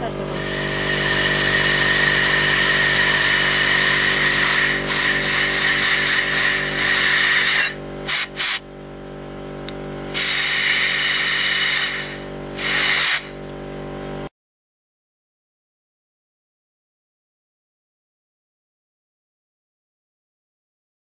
Hasta luego.